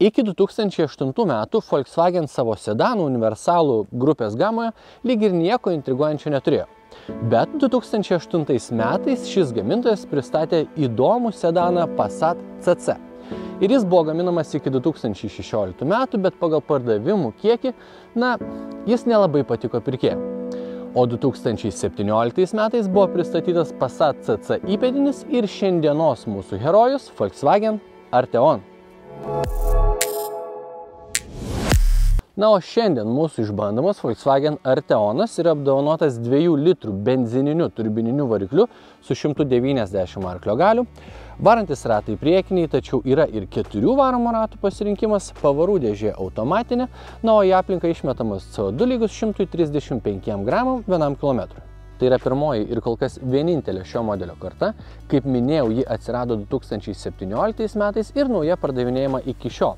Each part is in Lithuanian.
Iki 2008 metų Volkswagen savo sedanų universalų grupės gamoje lyg ir nieko intriguojančio neturėjo. Bet 2008 metais šis gamintojas pristatė įdomų sedaną Passat CC. Ir jis buvo gaminamas iki 2016 metų, bet pagal pardavimų kiekį, na, jis nelabai patiko pirkėjai. O 2017 metais buvo pristatytas Passat CC įpėdinis ir šiandienos mūsų herojus Volkswagen Arteon. Na, o šiandien mūsų išbandomas Volkswagen Arteonas yra apdovanotas 2 litrų benzininiu turbininiu varikliu su 190 arklio galiu. Varantis ratai priekiniai, tačiau yra ir keturių varomo ratų pasirinkimas, pavarų dėžė automatinė, na, o į aplinką išmetamas CO2 lygus 135 gramam vienam kilometrui. Tai yra pirmoji ir kol kas vienintelė šio modelio karta. Kaip minėjau, ji atsirado 2017 metais ir nauja pardavinėjama iki šiol.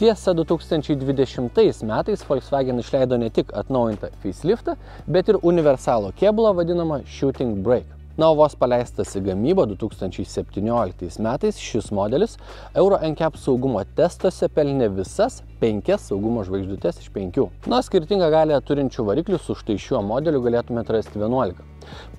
Tiesa, 2020 metais Volkswagen išleido ne tik atnaujintą faceliftą, bet ir universalų kėbulą vadinamą Shooting Brake. Na, o vos paleistas į gamybą 2017 metais šis modelis Euro NCAP saugumo testuose pelnė visas penkias saugumo žvaigždutes iš penkių. Na, skirtingą galę turinčių variklių su štai šiuo modeliu galėtumėte rasti 11.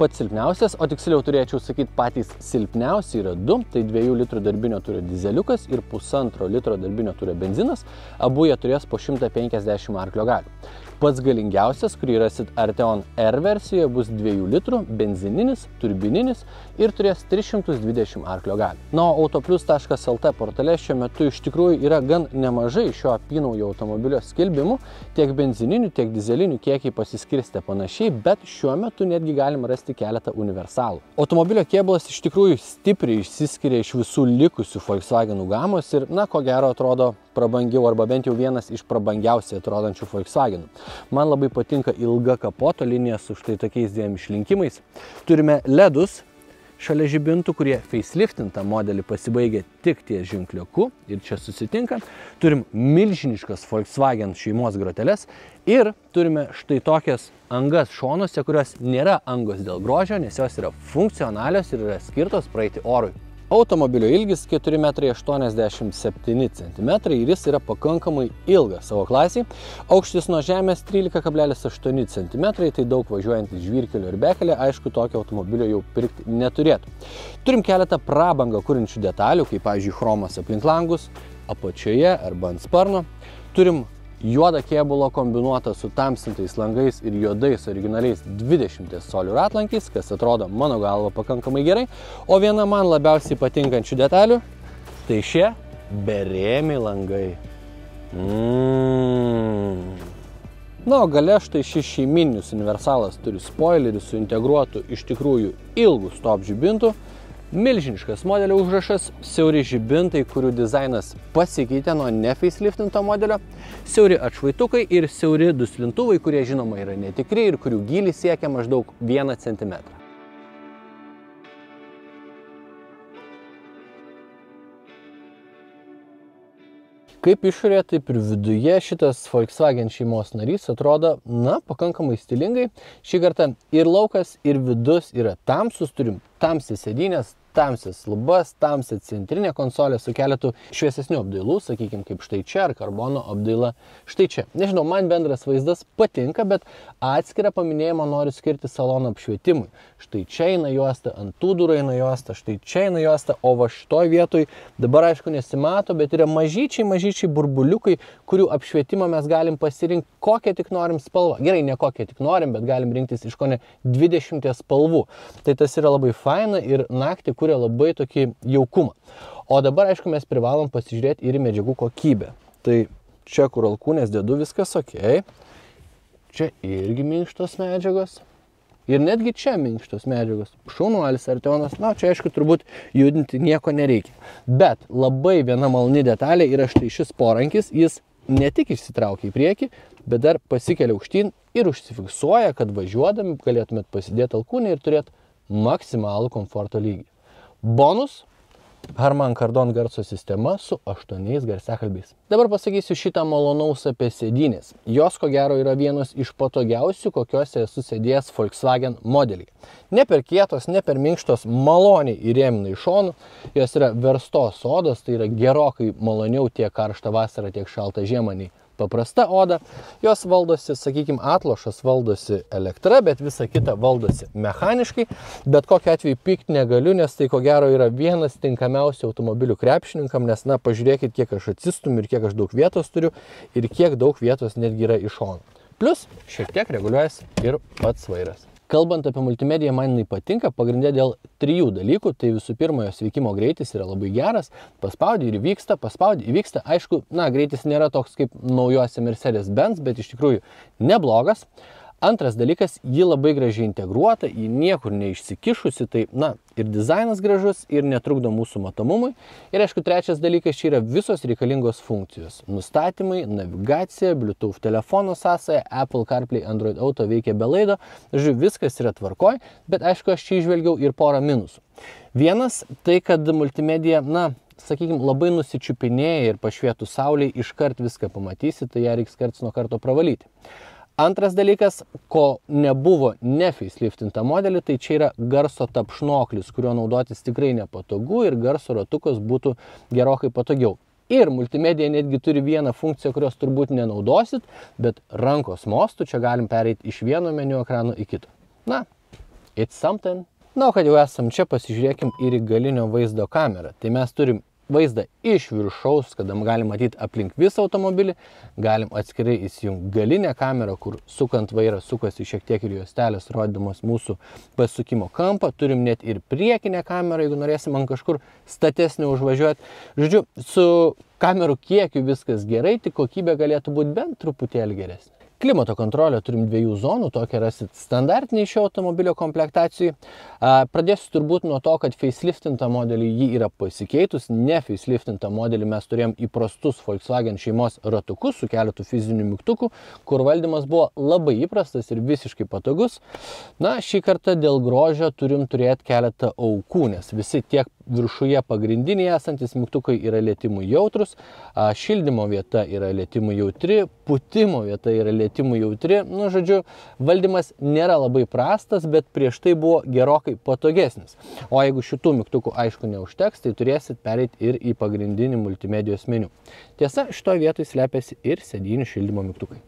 Pats silpniausias, o tiksliau turėčiau sakyti patys silpniausi yra du, tai 2 litrų darbinio turio dizeliukas ir pusantro litro darbinio turio benzinas, abu jie turės po 150 arklio galių. Pats galingiausias, kurį rasit Arteon R versijoje, bus 2 litrų, benzininis, turbininis ir turės 320 arklio galių. Na, o autoplius.lt portale šiuo metu iš tikrųjų yra gan nemažai šio apynaujo automobilio skelbimų, tiek benzininių, tiek dizelinių kiekiai pasiskirstė panašiai, bet šiuo metu netgi galima rasti keletą universalų. Automobilio kėbulas iš tikrųjų stipriai išsiskiria iš visų likusių Volkswagen gamos ir, na, ko gero atrodo prabangiau arba bent jau vienas iš prabangiausiai atrodančių Volkswagen. Man labai patinka ilga kapoto linija su štai tokiais dviem išlinkimais. Turime ledus šalia žibintų, kurie faceliftintą modelį pasibaigia tik ties ženkliuku ir čia susitinka. Turim milžiniškas Volkswagen šeimos groteles ir turime štai tokias angas šonuose, kurios nėra angos dėl grožio, nes jos yra funkcionalios ir yra skirtos praeiti orui. Automobilio ilgis 4,87 cm ir jis yra pakankamai ilgas savo klasiai. Aukštis nuo žemės 13,8 cm, tai daug važiuojant iš žvyrkelio ir bekelė, aišku, tokio automobilio jau pirkti neturėtų. Turim keletą prabangą kūrinčių detalių, kaip, pavyzdžiui, chromas aplink langus, apačioje arba ant sparno. Turim juodą kėbulą kombinuotą su tamsintais langais ir juodais originaliais 20 colių ratlankiais, kas atrodo mano galva pakankamai gerai. O viena man labiausiai patinkančių detalių - tai šie berėmi langai. Mm. Na, o gale štai šis šeimininis universalas turi spoilerį su integruotu iš tikrųjų ilgų stop žibintų Milžiniškas modelio užrašas, siauri žibintai, kurių dizainas pasikeitė nuo nefaceliftinto modelio, siauri atšvaitukai ir siauri duslintuvai, kurie žinoma yra netikri ir kurių gylis siekia maždaug 1 cm. Kaip išorėje, taip ir viduje šitas Volkswagen šeimos narys atrodo, na, pakankamai stilingai. Šį kartą ir laukas, ir vidus yra tamsus, turim tamsias sėdynės, tamsias lubas, tamsią centrinę konsolę su keletu šviesesnių apdailų, sakykime, kaip štai čia, ar karbono apdaila štai čia. Nežinau, man bendras vaizdas patinka, bet atskirą paminėjimą noriu skirti salono apšvietimui. Štai čia eina juosta, ant tų durų eina juosta, štai čia eina juosta, o va šitoj vietoj dabar aišku nesimato, bet yra mažyčiai, mažyčiai burbuliukai, kurių apšvietimą mes galim pasirinkti kokią tik norim spalvą. Gerai, ne kokią tik norim, bet galim rinktis iš ko ne 20 spalvų. Tai tas yra labai faina ir naktį kuria labai tokį jaukumą. O dabar, aišku, mes privalom pasižiūrėti ir medžiagų kokybę. Tai čia, kur alkūnės dedu, viskas ok. Čia irgi minkštos medžiagos. Ir netgi čia minkštos medžiagos. Šaunuolis arteonas, na, čia aišku, turbūt judinti nieko nereikia. Bet labai viena malni detalė yra štai šis porankis, jis ne tik išsitraukia į priekį, bet dar pasikelia aukštyn ir užsifiksuoja, kad važiuodami galėtumėt pasidėti alkūnį ir turėti maksimalų komforto lygį. Bonus Harman Kardon garso sistema su aštuoniais garsiakalbiais. Dabar pasakysiu šitą malonaus apie sėdynės. Jos ko gero yra vienos iš patogiausių, kokiuose esu sėdėjęs Volkswagen modeliai. Ne per kietos, ne per minkštos, maloniai įrėmina į šonų. Jos yra verstos sodos, tai yra gerokai maloniau tiek karštą vasarą, tiek šaltą žiemą nei paprasta oda, jos valdosi, sakykime, atlošas valdosi elektra, bet visa kita valdosi mechaniškai, bet kokiu atveju pykti negaliu, nes tai ko gero yra vienas tinkamiausių automobilių krepšininkam, nes, na, pažiūrėkit, kiek aš atsistumiu ir kiek aš daug vietos turiu ir kiek daug vietos netgi yra iš šono. Plus, šiek tiek reguliuojasi ir pats vairas. Kalbant apie multimediją, man jinai patinka pagrindė dėl trijų dalykų. Tai visų pirma, jos veikimo greitis yra labai geras, paspaudį ir vyksta, paspaudį įvyksta. Aišku, na, greitis nėra toks kaip naujose Mercedes Benz, bet iš tikrųjų neblogas. Antras dalykas, ji labai gražiai integruota, ji niekur neišsikišusi, tai, na, ir dizainas gražus, ir netrukdo mūsų matomumui. Ir aišku, trečias dalykas, čia yra visos reikalingos funkcijos. Nustatymai, navigacija, Bluetooth telefono sąsaja, Apple CarPlay, Android Auto veikia be laido. Žodžiu, viskas yra tvarkoj, bet aišku, aš čia išvelgiau ir porą minusų. Vienas, tai kad multimedija, na, sakykime, labai nusičiupinėja ir pašvietų saulė, iškart viską pamatysi, tai ją reiks karts nuo karto pravalyti. Antras dalykas, ko nebuvo nefaceliftinta modelį, tai čia yra garso tapšnoklis, kuriuo naudotis tikrai nepatogu ir garso ratukas būtų gerokai patogiau. Ir multimedija netgi turi vieną funkciją, kurios turbūt nenaudosit, bet rankos mostų čia galim pereiti iš vieno meniu ekrano į kitą. Na, it's something. Na, o kad jau esam čia, pasižiūrėkim ir į galinio vaizdo kamerą. Tai mes turim vaizdą iš viršaus, kada galim matyti aplink visą automobilį, galim atskirai įsijungti galinę kamerą, kur sukant vairą sukasi šiek tiek ir juostelės, rodydamas mūsų pasukimo kampą, turim net ir priekinę kamerą, jeigu norėsim ant kažkur statesnį užvažiuoti. Žodžiu, su kamerų kiekiu viskas gerai, tik kokybė galėtų būti bent truputėlį geresnė. Klimato kontrolę turim dviejų zonų, tokią rasit standartiniai šio automobilio komplektacijai. Pradėsiu turbūt nuo to, kad faceliftinta modelį jį yra pasikeitus, ne faceliftinta modelį mes turėjom įprastus Volkswagen šeimos ratukus su keletu fizinių mygtukų, kur valdymas buvo labai įprastas ir visiškai patogus. Na, šį kartą dėl grožio turim turėti keletą aukų, nes visi tiek viršuje pagrindiniai esantis mygtukai yra lėtimui jautrus, šildymo vieta yra lėtimui jautri, putimo vieta yra lėtimui jautri. Nu, žodžiu, valdymas nėra labai prastas, bet prieš tai buvo gerokai patogesnis. O jeigu šitų mygtukų aišku neužteks, tai turėsit pereiti ir į pagrindinį multimedijos meniu. Tiesa, šitoje vietoje slepiasi ir sėdynių šildymo mygtukai.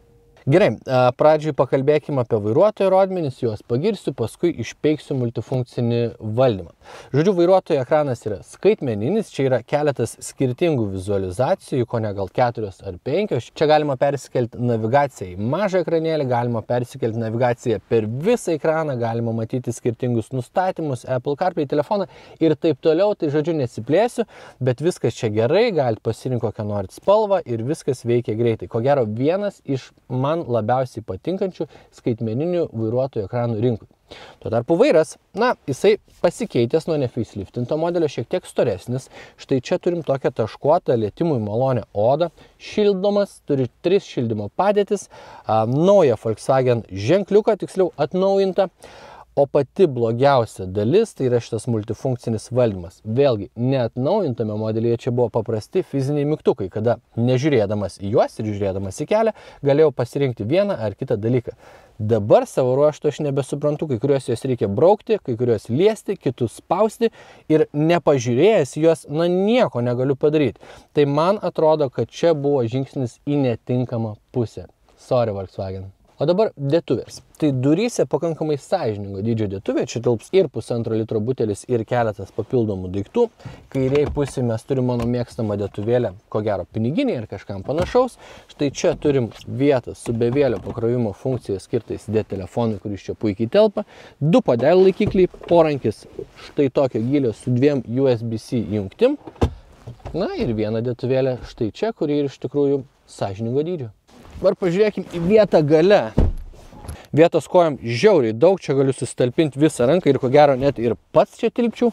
Gerai, pradžiui pakalbėkime apie vairuotojo rodmenis, juos pagirsiu, paskui išpeiksiu multifunkcinį valdymą. Žodžiu, vairuotojo ekranas yra skaitmeninis, čia yra keletas skirtingų vizualizacijų, ko ne gal keturios ar penkios. Čia galima persikelti navigaciją į mažą ekranėlį, galima persikelti navigaciją per visą ekraną, galima matyti skirtingus nustatymus, Apple CarPlay telefoną ir taip toliau. Tai žodžiu, nesiplėsiu, bet viskas čia gerai, galite pasirinkti kokią norit spalvą ir viskas veikia greitai. Ko gero, vienas iš man man labiausiai patinkančių skaitmeninių vairuotojų ekranų rinkui. Tuo tarpu vairas, na, jisai pasikeitęs nuo nefaceliftinto modelio, šiek tiek storesnis. Štai čia turim tokią taškuotą lietimui malonę odą, šildomas, turi tris šildymo padėtis, a, naują Volkswagen ženkliuką, tiksliau atnaujintą. O pati blogiausia dalis tai yra šitas multifunkcinis valdymas. Vėlgi, neatnaujintame modelyje čia buvo paprasti fiziniai mygtukai, kada nežiūrėdamas į juos ir žiūrėdamas į kelią galėjau pasirinkti vieną ar kitą dalyką. Dabar savo ruoštų aš nebesuprantu, kai kuriuos juos reikia braukti, kai kuriuos liesti, kitus spausti ir nepažiūrėjęs juos, na nieko negaliu padaryti. Tai man atrodo, kad čia buvo žingsnis į netinkamą pusę. Sorry, Volkswagen. O dabar dėtuvės. Tai duryse pakankamai sąžiningo dydžio dėtuvė, čia tilps ir pusantro litro butelis, ir keletas papildomų daiktų. Kairiai pusė mes turim mano mėgstamą dėtuvėlę, ko gero piniginį ir kažkam panašaus. Štai čia turim vietą su bevėlio pakrovimo funkcija skirtais D telefonui, kuris čia puikiai telpa. Du padelio laikikliai, porankis štai tokio gilio su dviem USB-C jungtim. Na ir viena dėtuvėlė štai čia, kuri ir iš tikrųjų sąžiningo dydžio. Dabar pažiūrėkim į vietą gale. Vietos kojam žiauriai daug, čia galiu sustalpinti visą ranką ir ko gero net ir pats čia tilpčiau.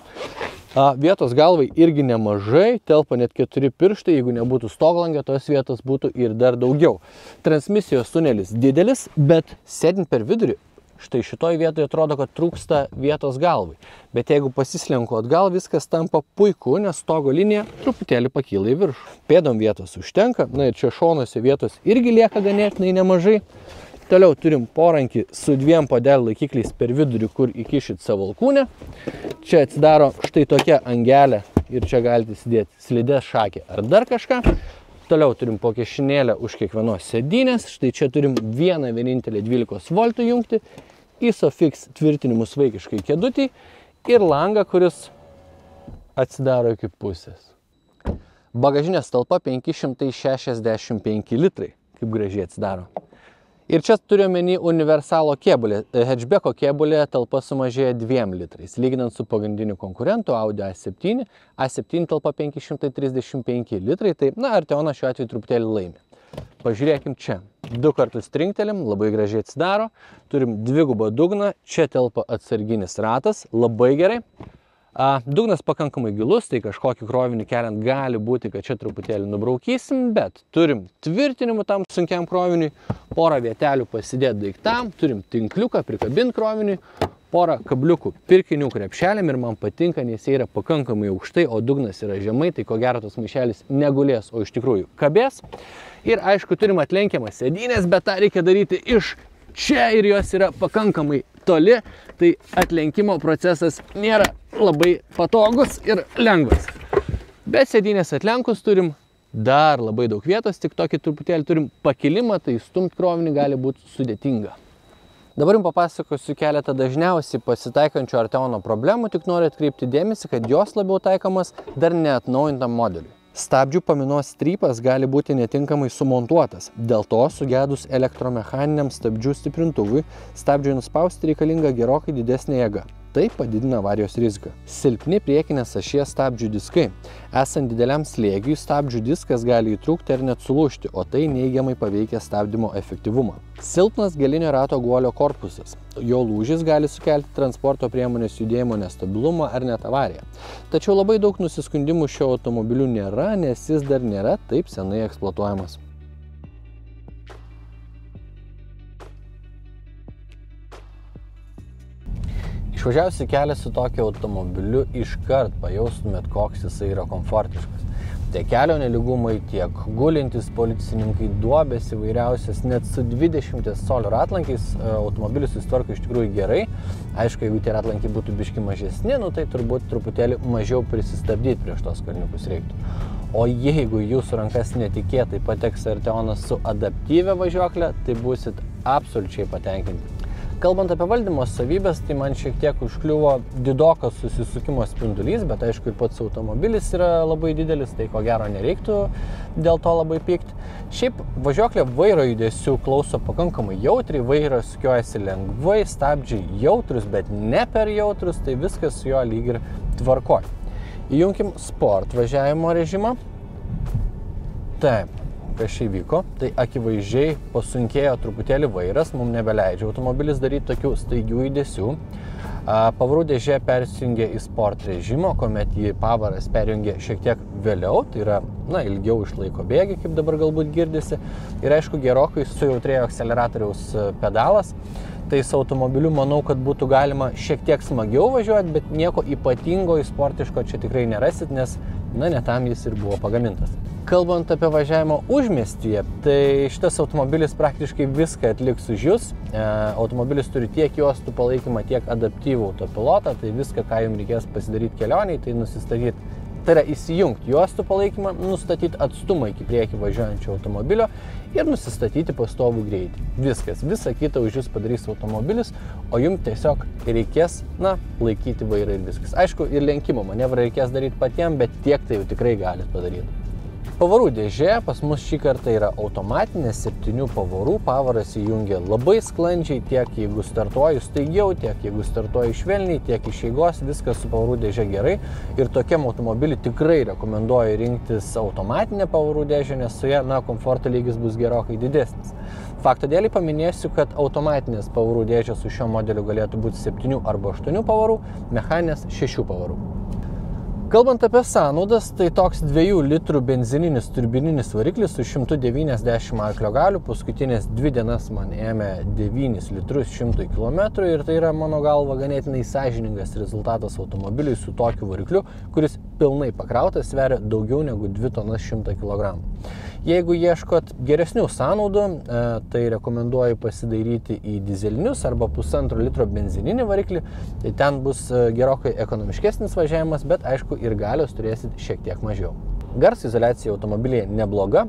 A, vietos galvai irgi nemažai, telpa net keturi pirštai, jeigu nebūtų stoglangė, tos vietos būtų ir dar daugiau. Transmisijos tunelis didelis, bet sėdint per vidurį, štai šitoj vietoje atrodo, kad trūksta vietos galvai. Bet jeigu pasislenku atgal, viskas tampa puiku, nes stogo linija truputėlį pakyla į viršų. Pėdom vietos užtenka, na ir čia šonuose vietos irgi lieka ganėtinai nemažai. Toliau turim porankį su dviem podelių laikikliais per vidurį, kur įkišit savo alkūnę. Čia atsidaro štai tokia angelė ir čia galite įsidėti slidės šakį ar dar kažką. Toliau turim po kešinėlę už kiekvienos sėdynės. Štai čia turim vieną vienintelę 12 V jungti, ISOFIX tvirtinimus vaikiškai kėdutį ir langą, kuris atsidaro iki pusės. Bagažinės talpa 565 litrai, kaip gražiai atsidaro. Ir čia turiu menį universalo kėbulė. Hatchbacko kėbulė talpa sumažėja 2 litrais. Lyginant su pagrindiniu konkurentu Audi A7, A7 talpa 535 litrai, tai, na, Arteonas šiuo atveju truputėlį laimi. Pažiūrėkim čia. Du kartus trinktelim, labai gražiai atsidaro. Turim dvigubą dugną, čia telpa atsarginis ratas, labai gerai. Dugnas pakankamai gilus, tai kažkokį krovinį keliant gali būti, kad čia truputėlį nubraukysim, bet turim tvirtinimų tam sunkiam kroviniui, porą vietelių pasidėti daiktam, turim tinkliuką prikabinti kroviniui, porą kabliukų pirkinių krepšeliam ir man patinka, nes jie yra pakankamai aukštai, o dugnas yra žemai, tai ko gero tas maišelis negulės, o iš tikrųjų kabės. Ir aišku, turim atlenkiamas sėdynės, bet tą reikia daryti iš čia ir jos yra pakankamai toli, tai atlenkimo procesas nėra labai patogus ir lengvas. Bet sėdynės atlenkus turim dar labai daug vietos, tik tokį truputėlį turim pakilimą, tai stumt krovinį gali būti sudėtinga. Dabar jums papasakosiu keletą dažniausiai pasitaikančių Arteono problemų, tik noriu atkreipti dėmesį, kad jos labiau taikomas dar neatnaujintam modeliui. Stabdžių paminos strypas gali būti netinkamai sumontuotas. Dėl to sugedus elektromechaniniam stabdžių stiprintuvui, stabdžiui nuspausti reikalinga gerokai didesnė jėga. Tai padidina avarijos riziką. Silpni priekinės ašies stabdžių diskai. Esant dideliam slėgiui, stabdžių diskas gali įtrūkti ar net sulūžti, o tai neigiamai paveikia stabdymo efektyvumą. Silpnas galinio rato guolio korpusas. Jo lūžis gali sukelti transporto priemonės judėjimo nestabilumą ar net avariją. Tačiau labai daug nusiskundimų šio automobiliu nėra, nes jis dar nėra taip senai eksploatuojamas. Išvažiavus į kelią su tokiu automobiliu iškart pajaustumėt, koks jisai yra komfortiškas. Tiek kelio neligumai, tiek gulintis policininkai, duobės įvairiausias, net su 20 colio ratlankiais e, automobilis susitvarko iš tikrųjų gerai. Aišku, jeigu tie ratlankiai būtų biški mažesni, nu, tai turbūt truputėlį mažiau prisistabdyti prieš tos kalniukus reiktų. O jeigu jūsų rankas netikėtai pateks Arteonas su adaptyvia važiuoklė, tai busit absoliučiai patenkinti. Kalbant apie valdymo savybės, tai man šiek tiek užkliuvo didokas susisukimo spindulys, bet aišku ir pats automobilis yra labai didelis, tai ko gero nereiktų dėl to labai pykti. Šiaip važiuoklė vairo judesių klauso pakankamai jautriai, vairas sukiojasi lengvai, stabdžiai jautrus, bet ne per jautrus, tai viskas su juo lyg ir tvarkoj. Įjunkim sport važiavimo režimą. Taip, kas čia įvyko, tai akivaizdžiai pasunkėjo truputėlį vairas, mums nebeleidžia automobilis daryti tokių staigių judesių. Pavarų dėžė persijungė į sport režimo, kuomet jį pavaras perjungė šiek tiek vėliau, tai yra, na, ilgiau išlaiko bėgį, kaip dabar galbūt girdisi. Ir aišku, gerokai sujautrėjo akceleratoriaus pedalas. Tai su automobiliu manau, kad būtų galima šiek tiek smagiau važiuoti, bet nieko ypatingo, sportiško čia tikrai nerasit, nes, na, netam jis ir buvo pagamintas. Kalbant apie važiavimą užmiestyje, tai šitas automobilis praktiškai viską atliks už jūs. E, automobilis turi tiek juostų palaikymą, tiek adaptyvų autopilotą, tai viską, ką jums reikės pasidaryti kelioniai, tai nusistatyti, tai yra įsijungti juostų palaikymą, nustatyti atstumą iki priekį važiuojančio automobilio ir nusistatyti pastovų greitį. Viskas, visa kita už jūs padarys automobilis, o jums tiesiog reikės, na, laikyti vairą ir viskas. Aišku, ir lenkimo manevrą reikės daryti patiems, bet tiek tai jau tikrai galite padaryti. Pavarų dėžė pas mus šį kartą yra automatinė, septynių pavarų, pavaras įjungia labai sklandžiai, tiek jeigu startuoju staigiau, tiek jeigu startuoju švelniai, tiek iš eigos, viskas su pavarų dėžė gerai. Ir tokiam automobiliu tikrai rekomenduoju rinktis automatinę pavarų dėžę, nes su ja, na, komforto lygis bus gerokai didesnis. Fakto dėlį paminėsiu, kad automatinės pavarų dėžės su šiuo modeliu galėtų būti 7 arba 8 pavarų, mechaninės 6 pavarų. Kalbant apie sąnaudas, tai toks 2 litrų benzininis turbininis variklis su 190 arklio galių paskutinės dvi dienas man ėmė 9 litrus 100 km ir tai yra mano galva ganėtinai sąžiningas rezultatas automobiliui su tokiu varikliu, kuris pilnai pakrautas sveria daugiau negu 2 tonas 100 kg. Jeigu ieškot geresnių sąnaudų, e, tai rekomenduoju pasidairyti į dizelinius arba pusantro litro benzininį variklį. Tai ten bus e, gerokai ekonomiškesnis važiavimas, bet aišku ir galios turėsit šiek tiek mažiau. Garso izolacija automobilyje nebloga,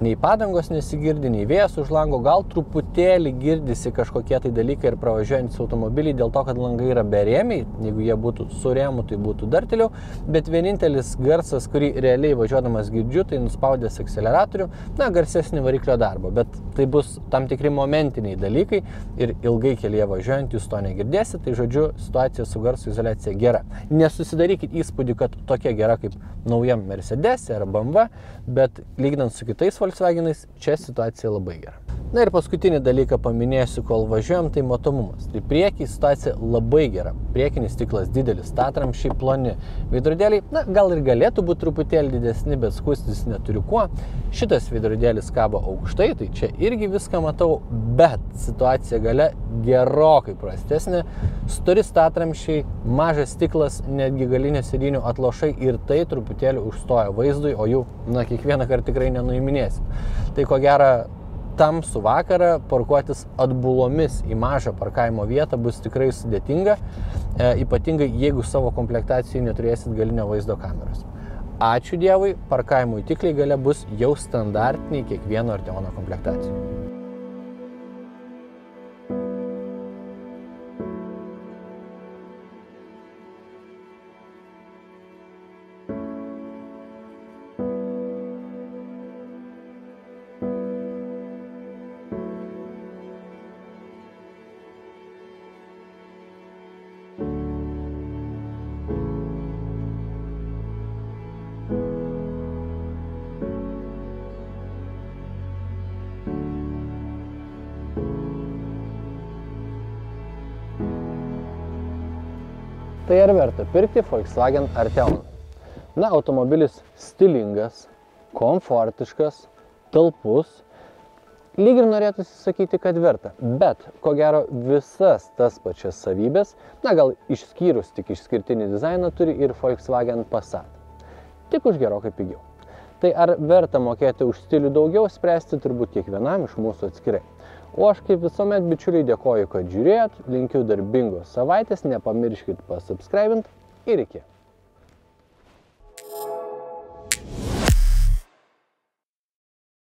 nei padangos nesigirdi, nei vėjas už lango, gal truputėlį girdisi kažkokie tai dalykai ir pravažiuojantis automobiliai dėl to, kad langai yra berėmiai, jeigu jie būtų su rėmu, tai būtų dar tiliau, bet vienintelis garsas, kurį realiai važiuodamas girdžiu, tai nuspaudęs akceleratorių, na, garsesnį variklio darbą, bet tai bus tam tikri momentiniai dalykai ir ilgai kelyje važiuojant jūs to negirdėsite, tai žodžiu, situacija su garso izolacija gera. Nesusidarykit įspūdį, kad tokia gera kaip naujam Mercedes ar BMW, bet lyginant su kitais valstybėmis, Volkswagenais čia situacija labai gera. Na ir paskutinį dalyką paminėsiu, kol važiuojam, tai matomumas. Tai priekį situacija labai gera. Priekinis stiklas didelis, statramšiai ploni. Veidrodėliai, na, gal ir galėtų būti truputėlį didesni, bet skustis neturiu kuo. Šitas veidrodėlis kabo aukštai, tai čia irgi viską matau, bet situacija gale gerokai prastesnė. Stori statramšiai, mažas stiklas, netgi galinio sėdinių atlošai ir tai truputėlį užstoja vaizdui, o jų, na, kiekvieną kartą tikrai nenuiminėsim. Tai ko gero tamsų vakarą parkuotis atbulomis į mažą parkavimo vietą bus tikrai sudėtinga, e, ypatingai jeigu savo komplektacijai neturėsit galinio vaizdo kameros. Ačiū Dievui, parkavimo įtikliai gale bus jau standartiniai kiekvieno Arteono komplektacijai. Tai ar verta pirkti Volkswagen Arteon? Na, automobilis stilingas, komfortiškas, talpus. Lyg ir norėtųsi sakyti, kad verta. Bet, ko gero, visas tas pačias savybės, na gal išskyrus tik išskirtinį dizainą, turi ir Volkswagen Passat. Tik už gerokai pigiau. Tai ar verta mokėti už stilių daugiau, spręsti turbūt kiekvienam iš mūsų atskirai. O aš kaip visuomet bičiuliai dėkoju, kad žiūrėjot, linkiu darbingos savaitės, nepamirškit pasubscribint ir iki.